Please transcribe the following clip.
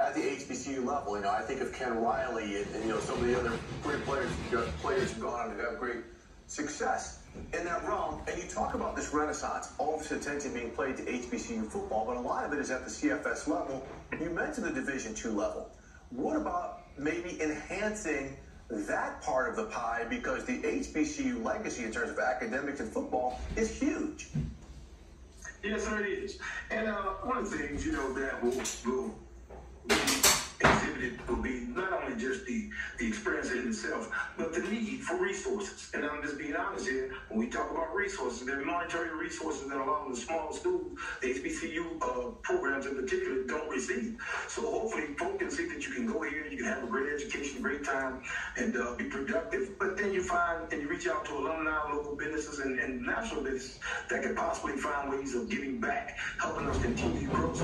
at the HBCU level. You know, I think of Ken Riley and, and you know some of the other great players players who've gone on to have great success in that realm. And you talk about this renaissance, all its attention being played to HBCU football, but a lot of it is at the FCS level. You mentioned the Division two level. What about maybe enhancing that part of the pie because the HBCU legacy in terms of academics and football is huge. Yes, sir, it is. And uh, one of the things, you know, that will, will be exhibited will be not only just the, the experience in itself, but the need for resources. And I'm just being honest here, when we talk about resources, there are monetary resources that a lot of the small schools, the HBCU uh, programs in particular, don't receive. So hopefully folks can see that you can go here, you can have a great education, great time, and uh, be productive. But then you find and you reach out to alumni, local businesses, and, and national businesses that can possibly find ways of giving back, helping us continue to grow